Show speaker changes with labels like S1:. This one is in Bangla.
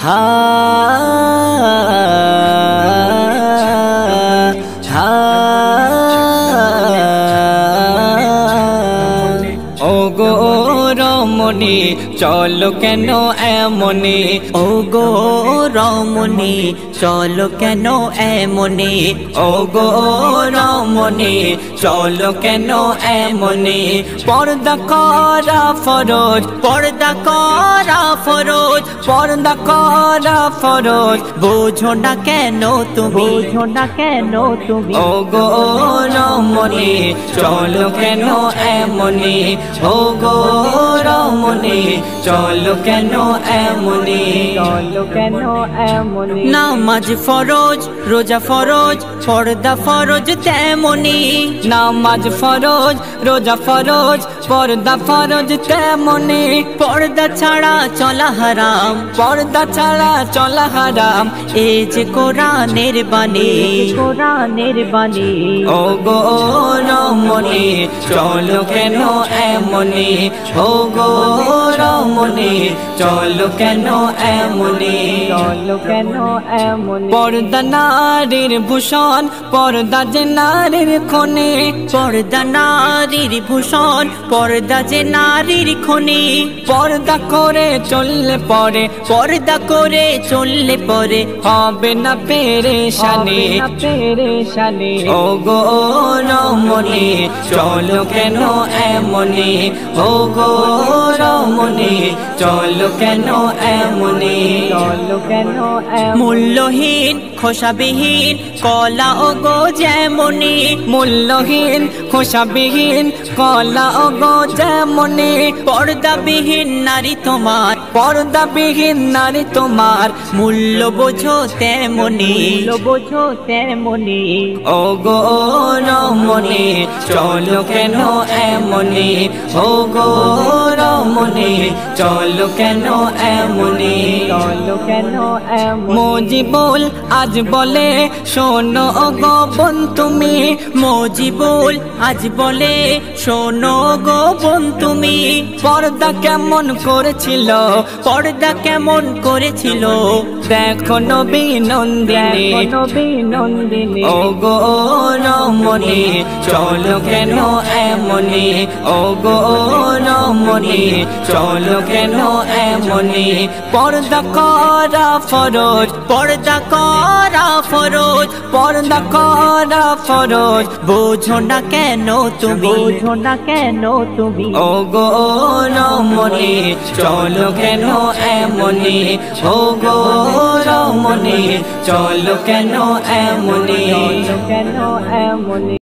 S1: 哈 রমণী চলো কেন এমনি?
S2: ও গো রমণী চলো কেন এমনি?
S1: ও গো রমণী চলো কেন এমনি? পর্দা করা ফরজ
S2: পর্দা করা ফরজ
S1: পর্দা করা ফরজ।
S2: বোঝো না কেন তুমি? বোঝো না কেন তুমি?
S1: ও গো রমণী চলো কেন এমনি? ও গো রমণী চলো কেন এমনি?
S2: চলো কেন এমনি? নামাজ ফরজ রোজা ফরজ পর্দা ফরজ তেমনি।
S1: নামাজ ফরজ রোজা ফরজ পর্দা ফরজ তেমনি।
S2: পর্দা ছাড়া চলা হারাম
S1: পর্দা ছাড়া চলা হারাম।
S2: এ যে কোরআনের বাণী। কোরআনের বাণী।
S1: ও গো রমণী চলো কেন এমনি? ও গো রমণী চলো কেন এমনি?
S2: চলো কেন এমনি?
S1: পর্দা নারীর ভূষণ পর্দা যে নারীর খনি।
S2: পর্দা নারীর ভূষণ পর্দা যে নারীর খনি।
S1: পর্দা করে চললে পরে
S2: পর্দা করে চললে পরে
S1: হবে না পেরেশানি।
S2: পেরেশানি।
S1: ও গো রমণী চলো কেন এমনি? ও গো রমণী চলো কেন এমনি
S2: চলো কেন মূল্যহীন খোসাবিহীন কলা ও গো যেমনি
S1: মূল্যহীন খোসাবিহীন কলা ও গো যেমনি
S2: পর্দাবিহীন নারী তোমার
S1: পর্দাবিহীন নারী তোমার
S2: মূল্য বোঝো তেমনি। বোঝো তেমনি।
S1: ও গো রমণী চলো কেন এমনি? ও গো রমণী চলো কেন এমনি?
S2: চলো কেন
S1: মজিবুল আজ বলে শোনো গো বোন তুমি
S2: মজিবুল আজ বলে শোনো গো বোন তুমি
S1: পর্দা কেমন করেছিল
S2: পর্দা কেমন করেছিল?
S1: দেখো নবী নন্দিনী
S2: নবী নন্দিনী।
S1: ও গো রমণী চলো কেন এমনি? ও গো রমণী চলো কেন এমনি? পর্দা করা ফরজ
S2: পর্দা করা ফরজ
S1: পর্দা করা ফরজ।
S2: বোঝো না কেন তুমি? বোঝো না কেন তুমি?
S1: ও গো রমণি চলো কেন এমনি? ও গো রমণি চলো কেন এমনি?
S2: কেন এমনি?